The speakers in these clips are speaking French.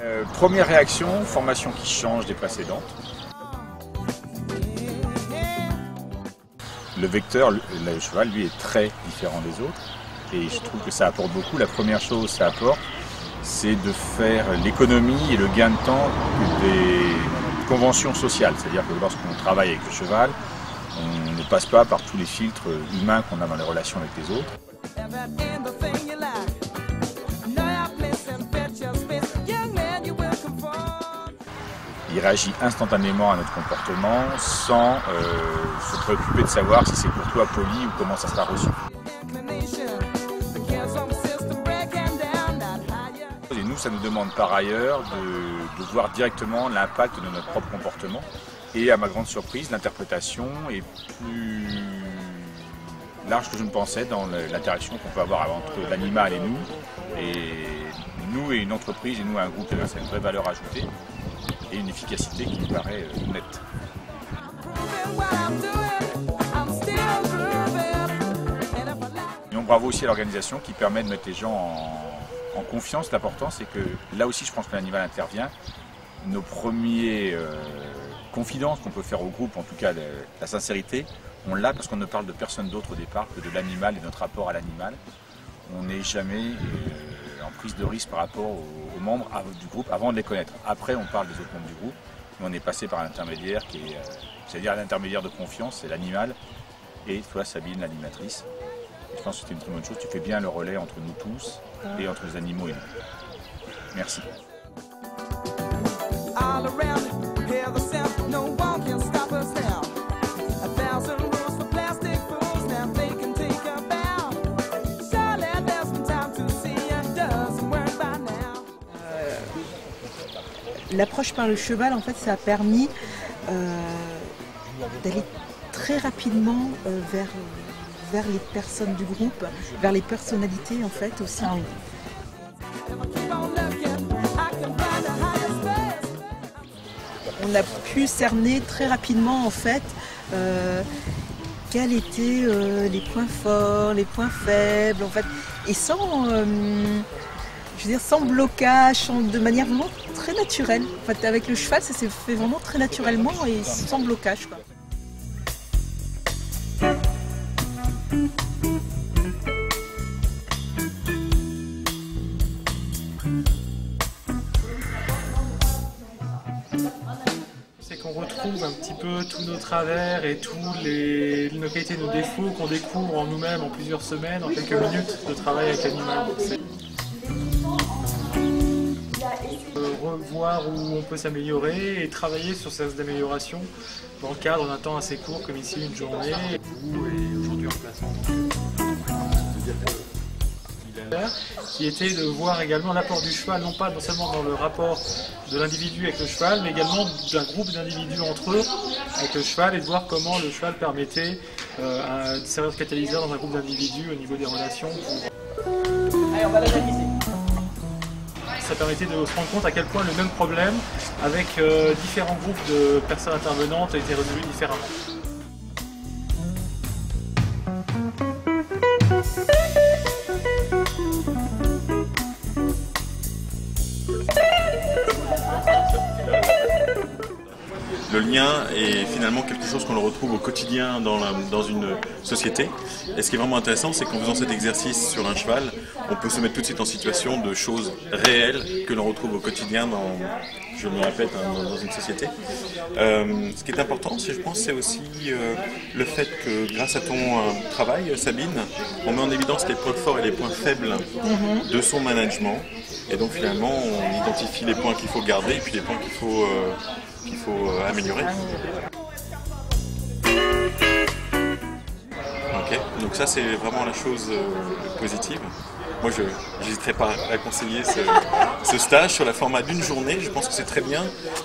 Euh, première réaction, formation qui change des précédentes. Le vecteur, le, le cheval, lui, est très différent des autres. Et je trouve que ça apporte beaucoup. La première chose que ça apporte, c'est de faire l'économie et le gain de temps des conventions sociales. C'est-à-dire que lorsqu'on travaille avec le cheval, on ne passe pas par tous les filtres humains qu'on a dans les relations avec les autres. Il réagit instantanément à notre comportement sans euh, se préoccuper de savoir si c'est pour toi poli ou comment ça sera reçu. Et nous, ça nous demande par ailleurs de, de voir directement l'impact de notre propre comportement. Et à ma grande surprise, l'interprétation est plus large que je ne pensais dans l'interaction qu'on peut avoir entre l'animal et nous. Et nous et une entreprise et nous et un groupe, c'est une vraie valeur ajoutée et une efficacité qui me paraît euh, nette. Et on bravo aussi à l'organisation qui permet de mettre les gens en, confiance. L'important, c'est que là aussi, je pense que l'animal intervient. Nos premiers euh, confidences qu'on peut faire au groupe, en tout cas la, sincérité, on l'a parce qu'on ne parle de personne d'autre au départ que de l'animal et notre rapport à l'animal. On n'est jamais euh, en prise de risque par rapport aux, membres du groupe avant de les connaître. Après, on parle des autres membres du groupe, mais on est passé par l'intermédiaire qui est, euh, c'est-à-dire l'intermédiaire de confiance, c'est l'animal, et toi, Sabine, l'animatrice. Je pense que c'est une très bonne chose. Tu fais bien le relais entre nous tous et entre les animaux et nous. Merci. L'approche par le cheval, en fait, ça a permis euh, d'aller très rapidement euh, vers, vers les personnes du groupe, vers les personnalités, en fait, aussi. On a pu cerner très rapidement, en fait, euh, quels étaient euh, les points forts, les points faibles, en fait, et sans, euh, je veux dire, sans blocage, de manière vraiment très naturelle. En fait, avec le cheval, ça s'est fait vraiment très naturellement et sans blocage. C'est qu'on retrouve un petit peu tous nos travers et tous les, nos qualités, nos défauts qu'on découvre en nous-mêmes en plusieurs semaines, en quelques minutes de travail avec l'animal. Revoir où on peut s'améliorer et travailler sur ces améliorations dans le cadre d'un temps assez court comme ici une journée. aujourd'hui en placement. qui était de voir également l'apport du cheval, non pas non seulement dans le rapport de l'individu avec le cheval, mais également d'un groupe d'individus entre eux avec le cheval et de voir comment le cheval permettait euh, un servir de catalyseur dans un groupe d'individus au niveau des relations. Ça permettait de se rendre compte à quel point le même problème avec euh, différents groupes de personnes intervenantes était résolu différemment. Le lien est finalement quelque chose qu'on le retrouve au quotidien dans, dans une société. Et ce qui est vraiment intéressant, c'est qu'en faisant cet exercice sur un cheval, on peut se mettre tout de suite en situation de choses réelles que l'on retrouve au quotidien dans, je me répète, hein, dans, une société. Euh, ce qui est important, je pense, c'est aussi euh, le fait que grâce à ton euh, travail, Sabine, on met en évidence les points forts et les points faibles de son management. Et donc finalement, on identifie les points qu'il faut garder et puis les points qu'il faut, qu'il faut euh, améliorer. Ok, donc ça c'est vraiment la chose euh, positive. Moi je n'hésiterai pas à conseiller ce, stage sur la format d'une journée. Je pense que c'est très bien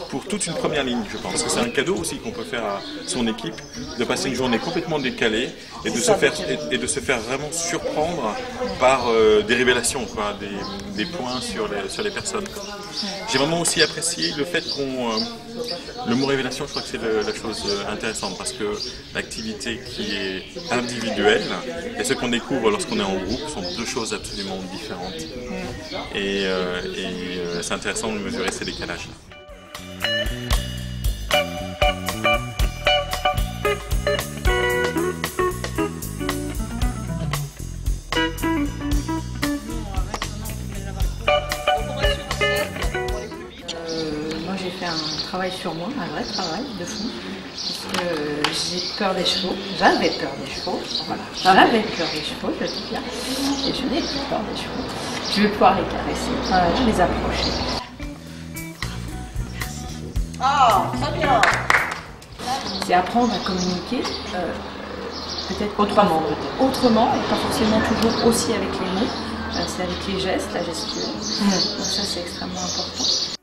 pour toute une première ligne, je pense. Que c'est un cadeau aussi qu'on peut faire à son équipe de passer une journée complètement décalée et de se faire, et, de se faire vraiment surprendre par euh, des révélations, des, points sur les, sur les personnes. J'ai vraiment aussi apprécié le fait qu'on... euh, le mot révélation, je crois que c'est la chose euh, intéressante parce que l'activité qui est individuelle et ce qu'on découvre lorsqu'on est en groupe sont deux choses absolument différentes. Et, euh, euh, c'est intéressant de mesurer ces décalages-là. Euh, fait un travail sur moi, un vrai travail de fond, parce que j'ai peur des chevaux, j'avais peur des chevaux, voilà, j'avais peur des chevaux, je dis bien, et je n'ai plus peur des chevaux. Je vais pouvoir les caresser, voilà, les approcher. C'est apprendre à communiquer euh, peut-être autrement, autrement, et pas forcément toujours aussi avec les mots. Euh, c'est avec les gestes, la gestuelle. Donc ça c'est extrêmement important.